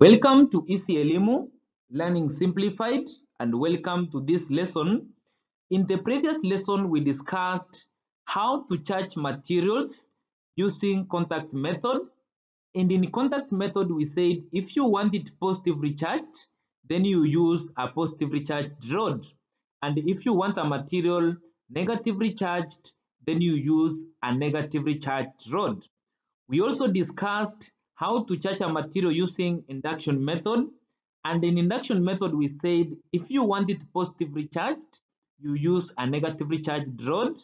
Welcome to EasyElimu Learning Simplified and welcome to this lesson. In the previous lesson, we discussed how to charge materials using contact method. And in contact method, we said if you want it positively charged, then you use a positively charged rod. And if you want a material negatively charged, then you use a negatively charged rod. We also discussed how to charge a material using induction method. And in induction method, we said if you want it positively charged, you use a negatively charged rod.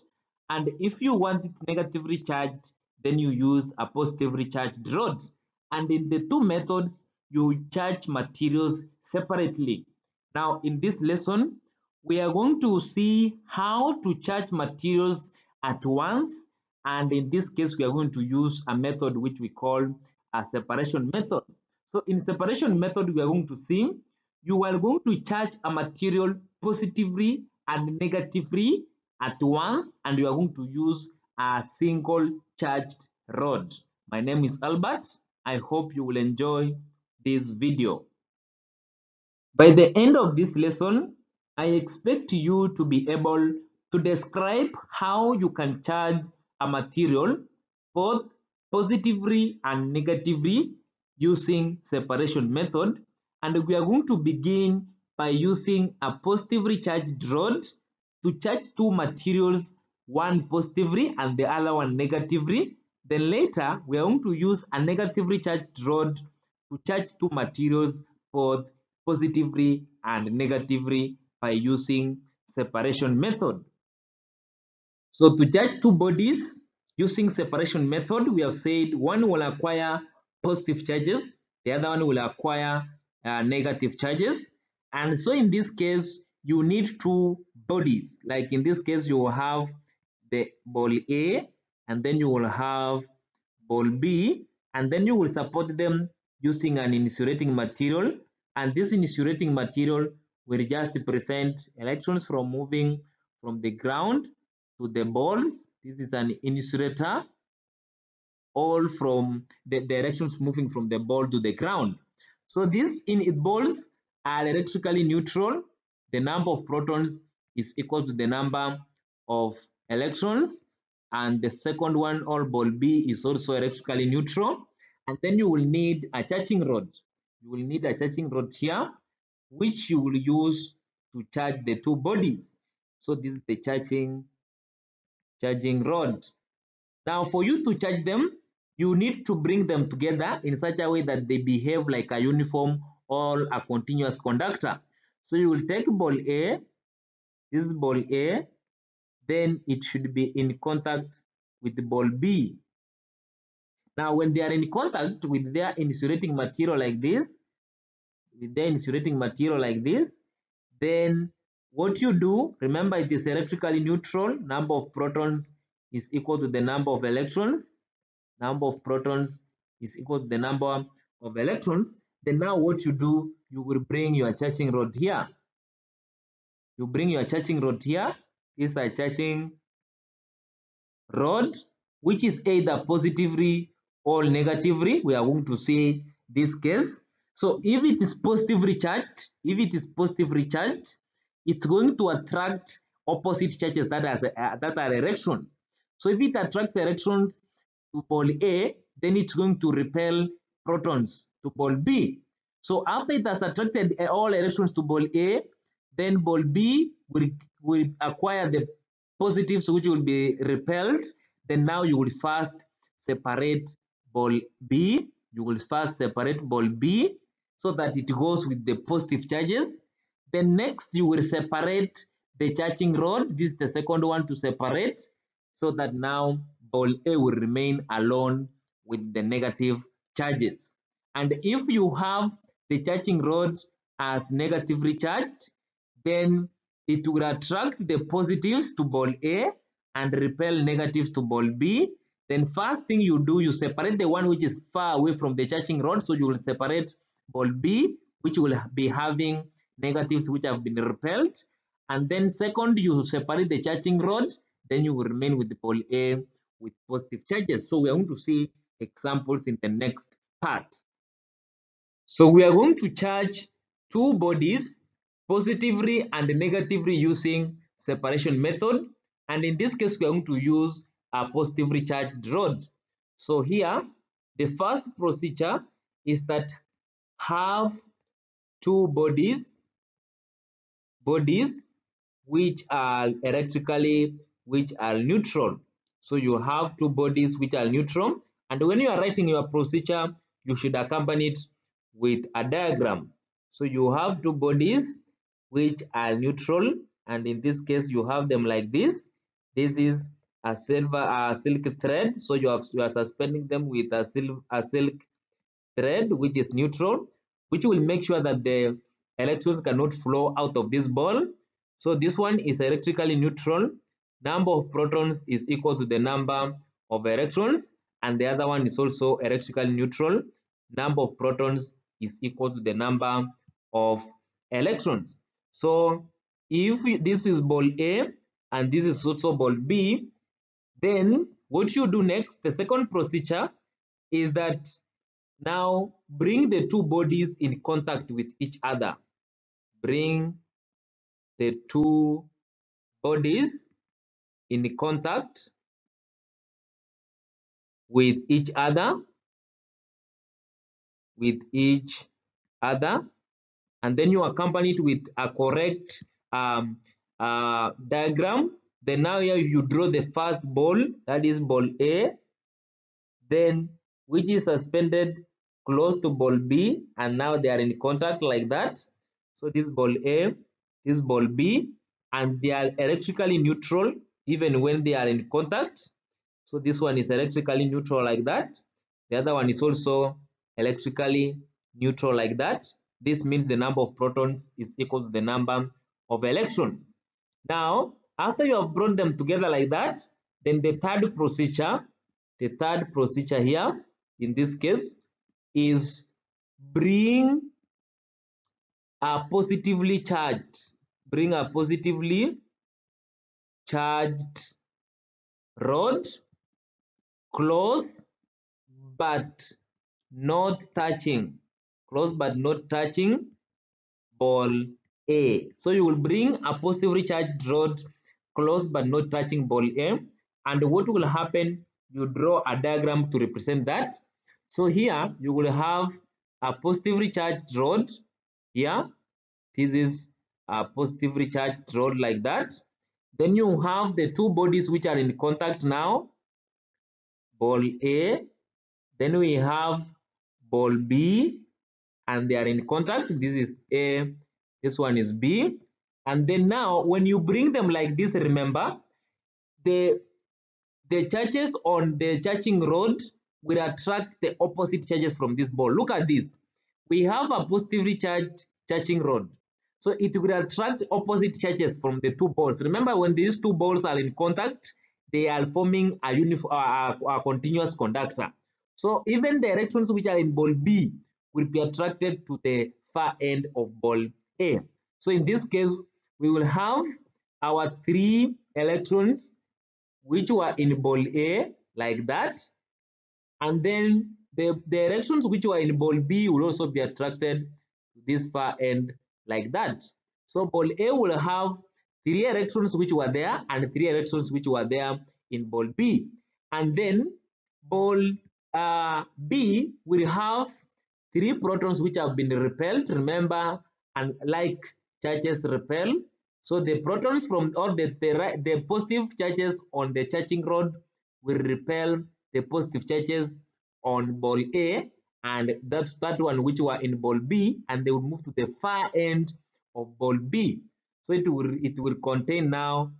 And if you want it negatively charged, then you use a positively charged rod. And in the two methods, you charge materials separately. Now, in this lesson, we are going to see how to charge materials at once. And in this case, we are going to use a method which we call a separation method. So in separation method, we are going to see you are going to charge a material positively and negatively at once, and you are going to use a single charged rod. My name is Albert. I hope you will enjoy this video. By the end of this lesson, I expect you to be able to describe how you can charge a material both positively and negatively using separation method. And we are going to begin by using a positively charged rod to charge two materials one positively and the other one negatively. Then later we are going to use a negatively charged rod to charge two materials both positively and negatively by using separation method. So to charge two bodies Using separation method, we have said one will acquire positive charges, the other one will acquire uh, negative charges. And so in this case, you need two bodies. Like in this case, you will have the ball A, and then you will have ball B, and then you will support them using an insulating material. And this insulating material will just prevent electrons from moving from the ground to the balls this is an insulator all from the directions moving from the ball to the ground. So these in it balls are electrically neutral. The number of protons is equal to the number of electrons and the second one or ball b is also electrically neutral. And then you will need a charging rod. You will need a charging rod here which you will use to charge the two bodies. So this is the charging charging rod. Now for you to charge them, you need to bring them together in such a way that they behave like a uniform or a continuous conductor. So you will take ball A, this ball A, then it should be in contact with the ball B. Now when they are in contact with their insulating material like this, with their insulating material like this, then what you do, remember it is electrically neutral. Number of protons is equal to the number of electrons. Number of protons is equal to the number of electrons. Then now what you do, you will bring your charging rod here. You bring your charging rod here. This is a charging rod, which is either positively or negatively. We are going to see this case. So if it is positively charged, if it is positively charged, it's going to attract opposite charges that, has, uh, that are electrons. So if it attracts electrons to ball A, then it's going to repel protons to ball B. So after it has attracted all electrons to ball A, then ball B will, will acquire the positives which will be repelled. Then now you will first separate ball B. You will first separate ball B so that it goes with the positive charges then next you will separate the charging rod. This is the second one to separate so that now ball A will remain alone with the negative charges. And if you have the charging rod as negatively charged, then it will attract the positives to ball A and repel negatives to ball B. Then first thing you do, you separate the one which is far away from the charging rod. So you will separate ball B, which will be having negatives which have been repelled. And then second, you separate the charging rod, then you will remain with the ball A with positive charges. So we are going to see examples in the next part. So we are going to charge two bodies positively and negatively using separation method. And in this case, we are going to use a positively charged rod. So here, the first procedure is that have two bodies, bodies which are electrically, which are neutral. So you have two bodies which are neutral. And when you are writing your procedure, you should accompany it with a diagram. So you have two bodies which are neutral. And in this case, you have them like this. This is a silver a silk thread. So you have you are suspending them with a silk a silk thread which is neutral, which will make sure that the electrons cannot flow out of this ball. So this one is electrically neutral. Number of protons is equal to the number of electrons and the other one is also electrically neutral. Number of protons is equal to the number of electrons. So if this is ball A and this is also ball B, then what you do next, the second procedure is that now bring the two bodies in contact with each other. Bring the two bodies in contact with each other with each other and then you accompany it with a correct um, uh, diagram. Then now here you draw the first ball that is ball A then which is suspended close to ball B and now they are in contact like that so this ball A this ball B and they are electrically neutral even when they are in contact. So this one is electrically neutral like that. The other one is also electrically neutral like that. This means the number of protons is equal to the number of electrons. Now after you have brought them together like that then the third procedure the third procedure here in this case is bring a positively charged bring a positively charged rod close but not touching close but not touching ball A. So you will bring a positively charged rod close but not touching ball A. And what will happen? You draw a diagram to represent that. So here you will have a positively charged rod here. This is a positively charged rod like that. Then you have the two bodies which are in contact now. Ball A. Then we have ball B and they are in contact. This is A, this one is B. And then now when you bring them like this, remember, the, the charges on the charging rod will attract the opposite charges from this ball. Look at this. We have a positively charged charging rod. So it will attract opposite charges from the two balls. Remember when these two balls are in contact, they are forming a, uniform, a, a continuous conductor. So even the electrons which are in ball B will be attracted to the far end of ball A. So in this case, we will have our three electrons which were in ball A like that. And then the, the electrons which were in ball B will also be attracted to this far end like that. So ball A will have three electrons which were there and three electrons which were there in ball B. And then ball uh, B will have three protons which have been repelled, remember, and like charges repel. So the protons from all the, the, the positive charges on the charging rod will repel the positive charges on ball A and that, that one which were in ball B and they will move to the far end of ball B. So it will, it will contain now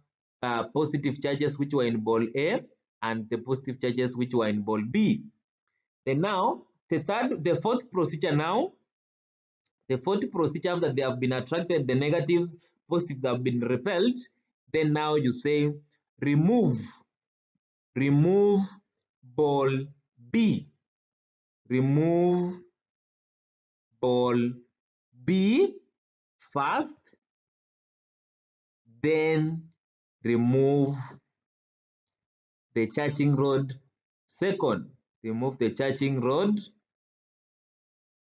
uh, positive charges which were in ball A and the positive charges which were in ball B. Then now, the third, the fourth procedure now, the fourth procedure after they have been attracted, the negatives, positives have been repelled, then now you say remove, remove ball Remove ball B first, then remove the charging rod second remove the charging rod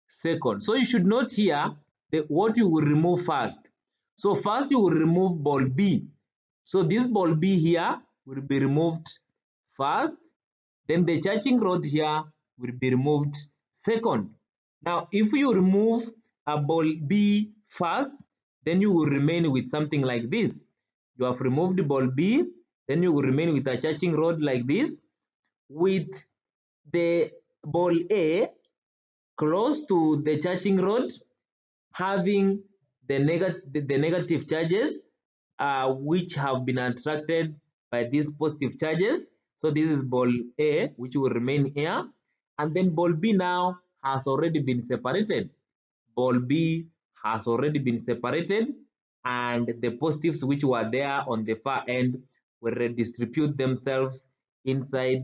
second. So you should note here the, what you will remove first. So first you will remove ball B. So this ball B here will be removed first. Then the charging rod here will be removed second. Now if you remove a ball B first, then you will remain with something like this. You have removed ball B, then you will remain with a charging rod like this with the ball A close to the charging rod having the, neg the, negative charges uh, which have been attracted by these positive charges. So this is ball A which will remain here and then ball B now has already been separated. Ball B has already been separated and the positives which were there on the far end will redistribute themselves inside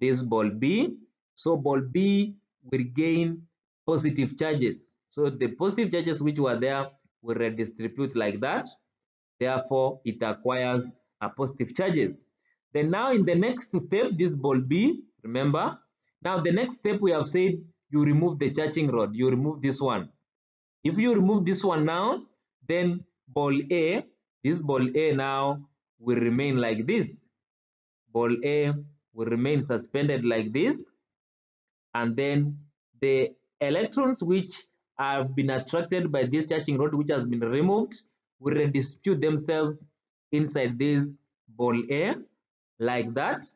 this ball B. So ball B will gain positive charges. So the positive charges which were there will redistribute like that. Therefore, it acquires a positive charges. Then now in the next step, this ball B, remember, now the next step we have said you remove the charging rod, you remove this one. If you remove this one now, then ball A, this ball A now will remain like this. Ball A will remain suspended like this. And then the electrons which have been attracted by this charging rod which has been removed will redistribute themselves inside this ball A like that.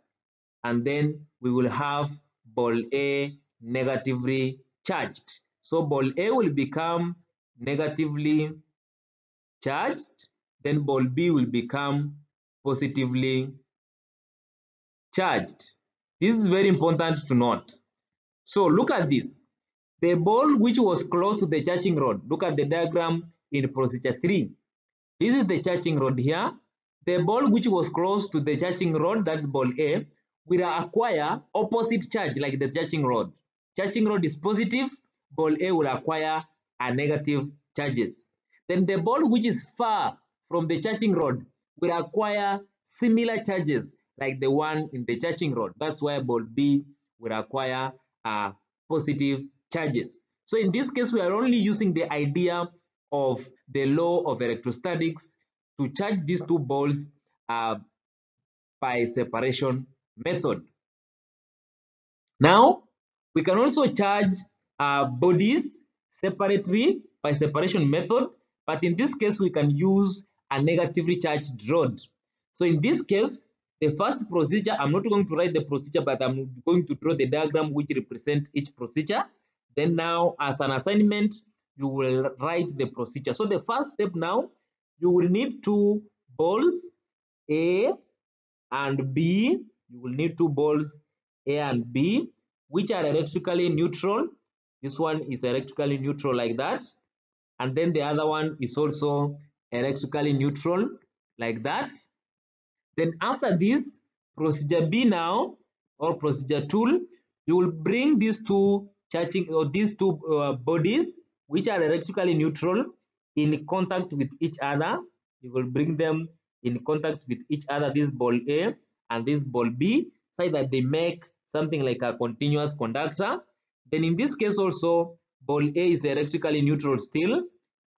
And then we will have ball A negatively charged. So ball A will become negatively charged, then ball B will become positively charged. This is very important to note. So look at this. The ball which was close to the charging rod, look at the diagram in procedure 3. This is the charging rod here. The ball which was close to the charging rod, that's ball A, will acquire opposite charge like the charging rod. Charging rod is positive, ball A will acquire a negative charges. Then the ball which is far from the charging rod will acquire similar charges like the one in the charging rod. That's why ball B will acquire uh, positive charges. So in this case, we are only using the idea of the law of electrostatics to charge these two balls uh, by separation method. Now, we can also charge uh, bodies separately by separation method, but in this case, we can use a negatively charged rod. So in this case, the first procedure, I'm not going to write the procedure, but I'm going to draw the diagram which represent each procedure. Then now, as an assignment, you will write the procedure. So the first step now, you will need two balls, A and B. You will need two balls, A and B, which are electrically neutral. This one is electrically neutral like that. And then the other one is also electrically neutral like that. Then after this, procedure B now, or procedure tool, you will bring these two charging or these two uh, bodies which are electrically neutral in contact with each other. You will bring them in contact with each other, this ball A and this ball B, so that they make something like a continuous conductor. Then in this case also, ball A is electrically neutral still,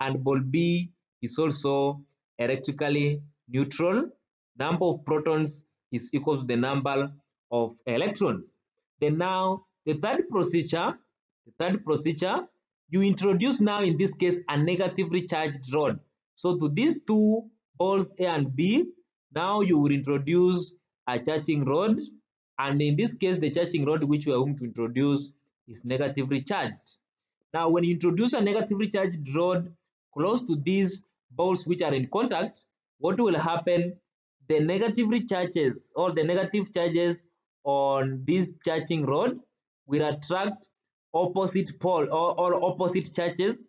and ball B is also electrically neutral. Number of protons is equal to the number of electrons. Then now, the third procedure, the third procedure, you introduce now in this case a negatively charged rod. So to these two balls A and B, now you will introduce a charging rod. And in this case, the charging rod which we are going to introduce is negatively charged. Now, when you introduce a negatively charged rod close to these balls which are in contact, what will happen? The negatively charges or the negative charges on this charging rod will attract opposite pole or, or opposite charges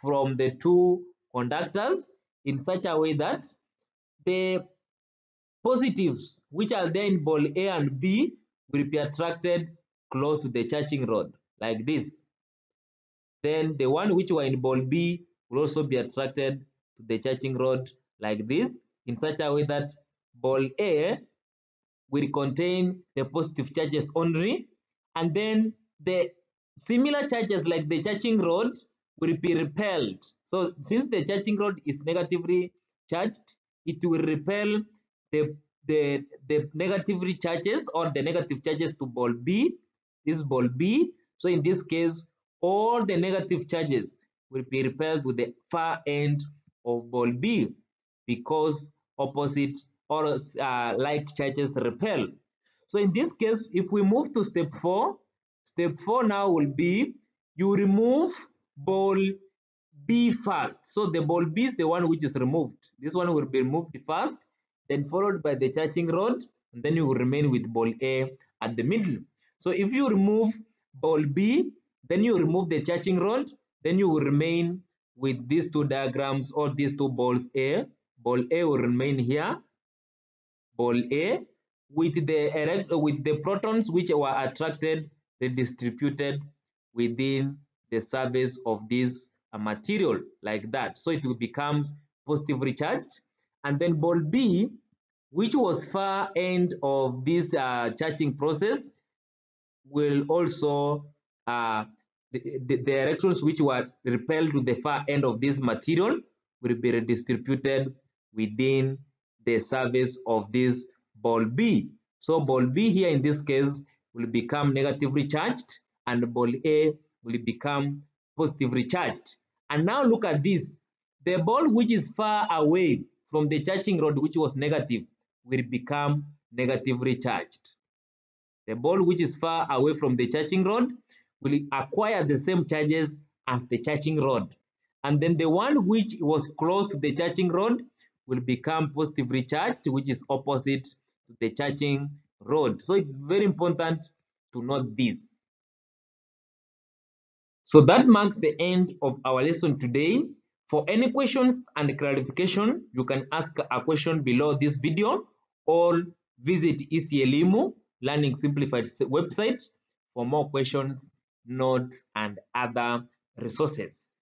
from the two conductors in such a way that the positives which are there in ball A and B will be attracted close to the charging rod like this. Then the one which were in ball B will also be attracted to the charging rod like this in such a way that ball A will contain the positive charges only and then the similar charges like the charging rod will be repelled. So since the charging rod is negatively charged, it will repel the, the, the negatively charges or the negative charges to ball B, this ball B. So in this case, all the negative charges will be repelled to the far end of ball B because opposite or uh, like charges repel. So in this case, if we move to step four, step four now will be you remove ball B first. So the ball B is the one which is removed. This one will be removed first, then followed by the charging rod, and then you will remain with ball A at the middle. So if you remove ball B, then you remove the charging rod, then you will remain with these two diagrams or these two balls A. Ball A will remain here, ball A, with the with the protons which were attracted, redistributed within the surface of this uh, material like that. So it becomes positively charged. And then ball B, which was far end of this uh, charging process, will also uh, the, the, the electrons which were repelled to the far end of this material will be redistributed within the surface of this ball B. So ball B here in this case will become negatively charged and ball A will become positively charged. And now look at this. The ball which is far away from the charging rod which was negative will become negatively charged. The ball which is far away from the charging rod will acquire the same charges as the charging rod. And then the one which was close to the charging rod will become positively charged, which is opposite to the charging rod. So it's very important to note this. So that marks the end of our lesson today. For any questions and clarification, you can ask a question below this video or visit EasyElimu Learning Simplified website for more questions, notes, and other resources.